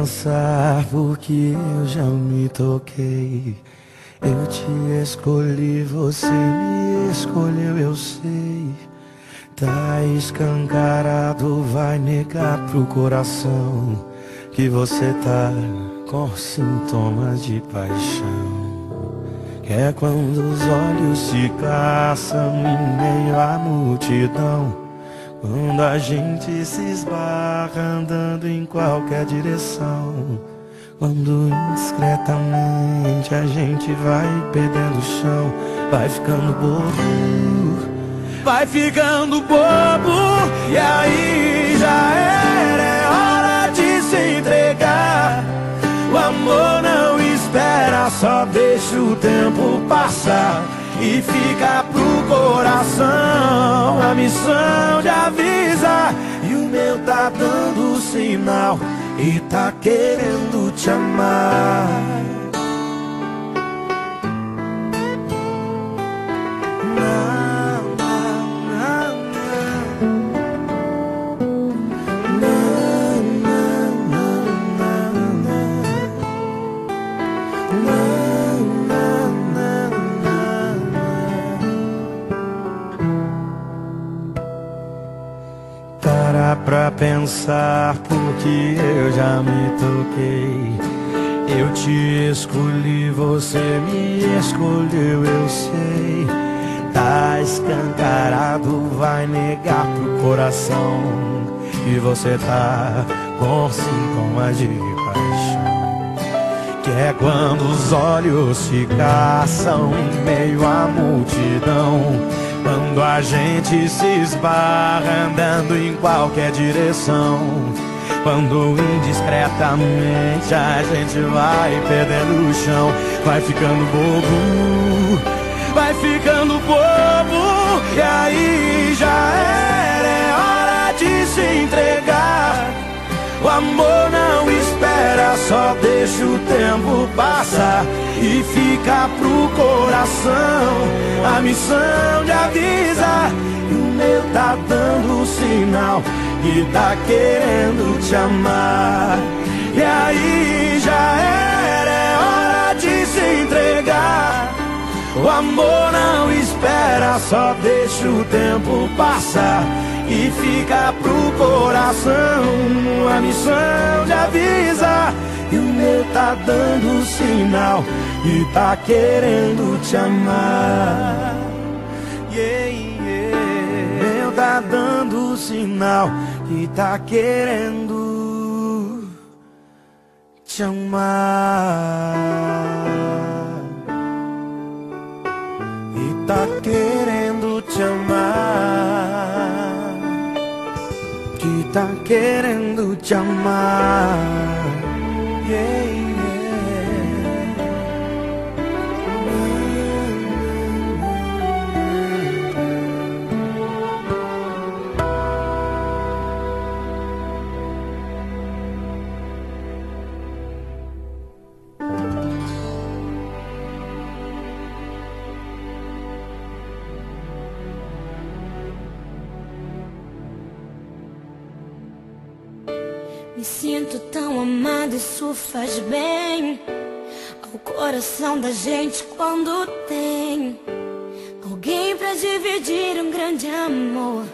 pensar porque eu já me toquei. Eu te escolhi, você me escolheu, eu sei. Tá escancarado, vai negar pro coração que você tá com sintomas de paixão. É quando os olhos se caçam em meio à multidão. Quando a gente se esbarra andando em qualquer direção. Quando indiscretamente a gente vai perdendo o chão, vai ficando bobo, vai ficando bobo, e aí já era, é hora de se entregar. O amor não espera, só deixa o tempo passar e fica pro coração a missão de avisar. E o meu tá dando sinal e tá querendo te amar. Pensar porque eu já me toquei. Eu te escolhi, você me escolheu, eu sei. Tá escancarado, vai negar pro coração Que você tá com sintomas de paixão. Que é quando os olhos se caçam em meio à multidão quando a gente se esbarra andando em qualquer direção. Quando indiscretamente a gente vai perdendo o chão Vai ficando bobo, vai ficando bobo E aí já era, é hora de se entregar. O amor não espera, só deixa o tempo passar E fica pro coração a missão de avisar o meu tá dando sinal E tá querendo te amar. E aí já era, é hora de se entregar. O amor não espera, só deixa o tempo passar E fica pro coração a missão de avisar E o meu tá dando sinal e tá querendo te amar. Yeah, yeah. Eu tá dando sinal e tá querendo te amar. E tá querendo te amar. Tá querendo te. Me sinto tão amada, isso faz bem ao coração da gente quando tem alguém pra dividir um grande amor.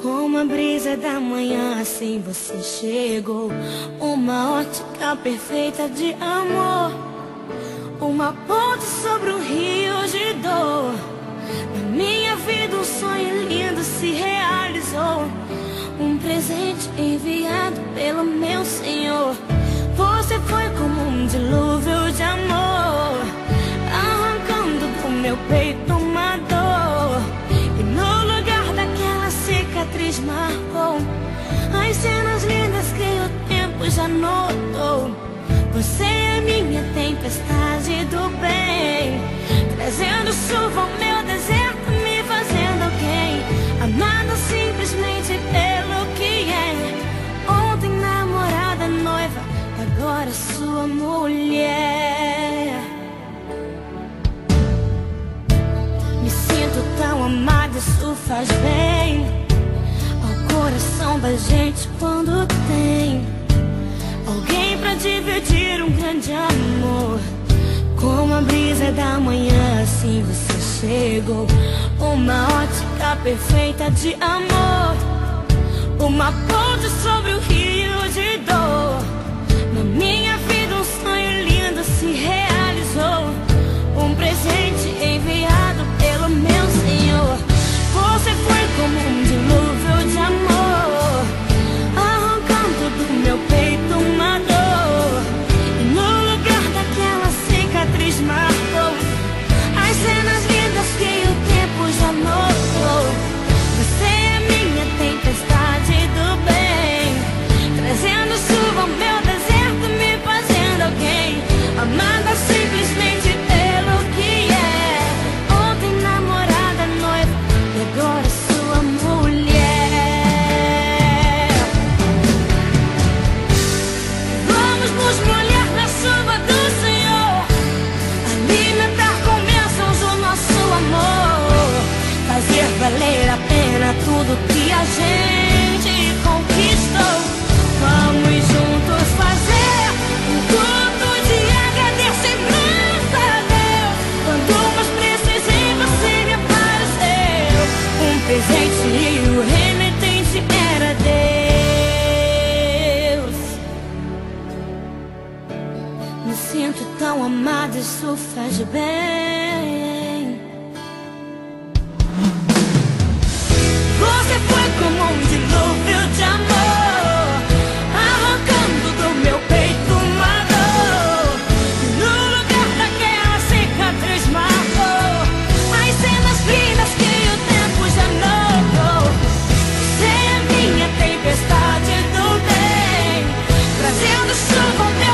Como a brisa da manhã, assim você chegou. Uma ótica perfeita de amor. Uma ponte sobre um rio tempestade do bem, trazendo chuva ao meu deserto, me fazendo alguém, amado simplesmente pelo que é. Ontem namorada, noiva, agora sua mulher. Me sinto tão amada, isso faz bem ao coração da gente quando tem Alguém pra dividir um grande amor. Como a brisa da manhã, assim você chegou. Uma ótica perfeita de amor. Uma ponte sobre o rio de dor. Na minha vida, um sonho lindo se realizou. Me sinto tão amada, isso faz bem. Você foi como um dilúvio de amor, arrancando do meu peito uma dor. E no lugar daquela cicatriz marcou as cenas finas que o tempo já não dou. Você é minha tempestade do bem, trazendo chuva ao meu